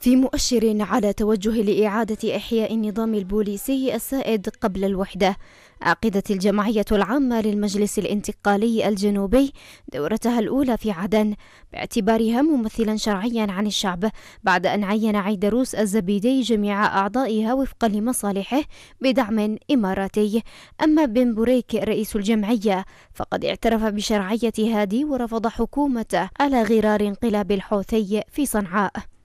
في مؤشر على توجه لإعادة إحياء النظام البوليسي السائد قبل الوحدة. عقدت الجمعية العامة للمجلس الانتقالي الجنوبي دورتها الأولى في عدن باعتبارها ممثلا شرعيا عن الشعب بعد أن عين عيدروس الزبيدي جميع أعضائها وفقا لمصالحه بدعم إماراتي. أما بن بوريك رئيس الجمعية فقد اعترف بشرعية هادي ورفض حكومته على غرار انقلاب الحوثي في صنعاء.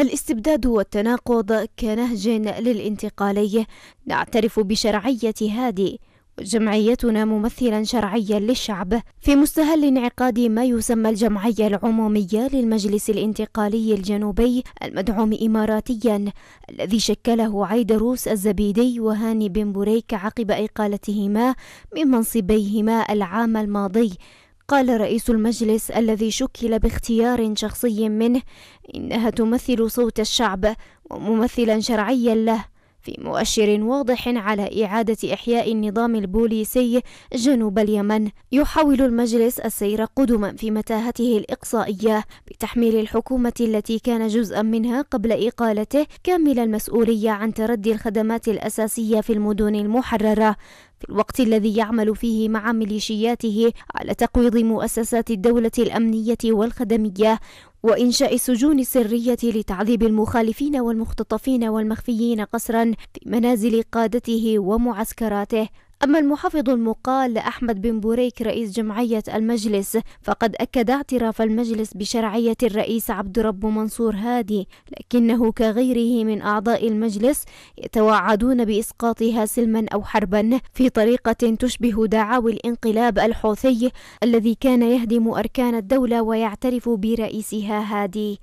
الاستبداد والتناقض كنهج للانتقالي. نعترف بشرعية هادي جمعيتنا ممثلا شرعيا للشعب في مستهل انعقاد ما يسمى الجمعية العمومية للمجلس الانتقالي الجنوبي المدعوم إماراتيا الذي شكله عيدروس الزبيدي وهاني بن بوريك عقب إقالتهما من منصبيهما العام الماضي. قال رئيس المجلس الذي شكل باختيار شخصي منه إنها تمثل صوت الشعب وممثلا شرعيا له. في مؤشر واضح على إعادة إحياء النظام البوليسي جنوب اليمن يحاول المجلس السير قدما في متاهته الإقصائية بتحميل الحكومة التي كان جزءا منها قبل إقالته كامل المسؤولية عن تردي الخدمات الأساسية في المدن المحررة. في الوقت الذي يعمل فيه مع ميليشياته على تقويض مؤسسات الدولة الأمنية والخدمية وإنشاء السجون السرية لتعذيب المخالفين والمختطفين والمخفيين قسرا في منازل قادته ومعسكراته. أما المحافظ المقال أحمد بن بوريك رئيس جمعية المجلس فقد أكد اعتراف المجلس بشرعية الرئيس عبد رب منصور هادي لكنه كغيره من أعضاء المجلس يتوعدون بإسقاطها سلما أو حربا في طريقة تشبه دعاوي الانقلاب الحوثي الذي كان يهدم أركان الدولة ويعترف برئيسها هادي.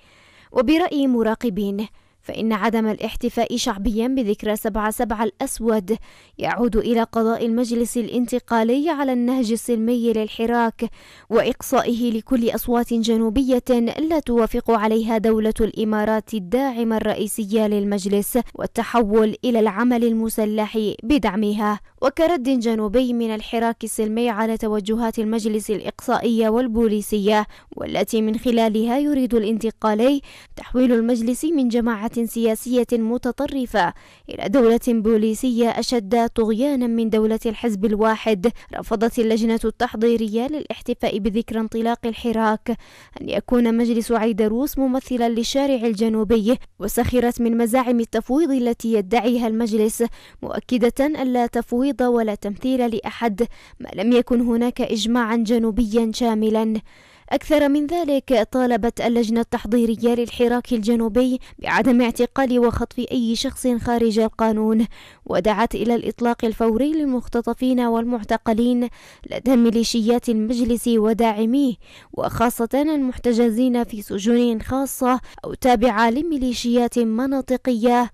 وبرأي مراقبين فإن عدم الاحتفاء شعبيا بذكرى سبعة سبعة الأسود يعود إلى قضاء المجلس الانتقالي على النهج السلمي للحراك وإقصائه لكل أصوات جنوبية لا توافق عليها دولة الإمارات الداعمة الرئيسية للمجلس والتحول إلى العمل المسلح بدعمها. وكرد جنوبي من الحراك السلمي على توجهات المجلس الإقصائية والبوليسية والتي من خلالها يريد الانتقالي تحويل المجلس من جماعة سياسية متطرفة إلى دولة بوليسية أشد طغيانا من دولة الحزب الواحد رفضت اللجنة التحضيرية للاحتفاء بذكرى انطلاق الحراك. أن يكون مجلس عيدروس ممثلا للشارع الجنوبي وسخرت من مزاعم التفويض التي يدعيها المجلس مؤكدة أن لا تفويض ولا تمثيل لأحد ما لم يكن هناك إجماعا جنوبيا شاملا. أكثر من ذلك طالبت اللجنة التحضيرية للحراك الجنوبي بعدم اعتقال وخطف أي شخص خارج القانون ودعت إلى الإطلاق الفوري للمختطفين والمعتقلين لدى ميليشيات المجلس وداعميه وخاصة المحتجزين في سجون خاصة أو تابعة لميليشيات مناطقية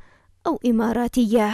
أو إماراتية.